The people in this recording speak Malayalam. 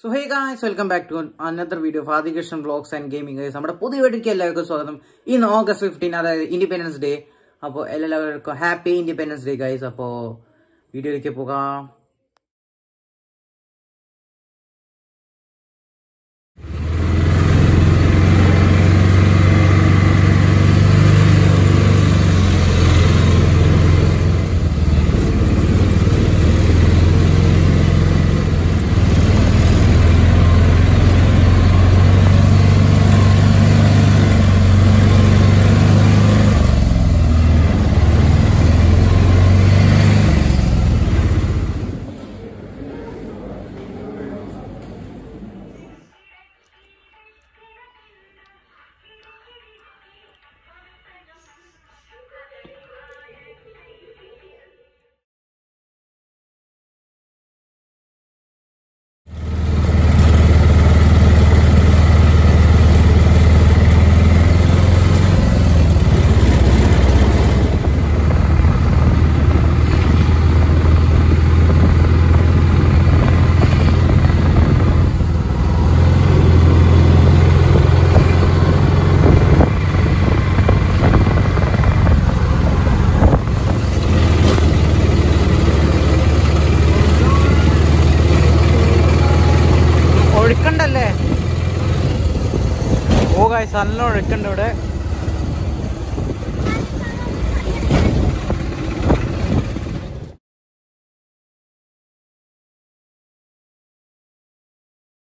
So hey guys welcome back to another video Fadikrishnan vlogs and gaming guys നമ്മുടെ പുതിയ വീഡിയോയ്ക്ക് എല്ലാവർക്കും സ്വാഗതം. ഇന്ന് ഓഗസ്റ്റ് ഫിഫ്റ്റീൻ അതായത് ഇൻഡിപെൻഡൻസ് ഡേ അപ്പോൾ എല്ലാവർക്കും ഹാപ്പി ഇൻഡിപെൻഡൻസ് ഡേ ഗൈസ് അപ്പോൾ വീഡിയോയിലേക്ക് പോകാം. ഓ ഗായ്സ് നല്ല ഇവിടെ.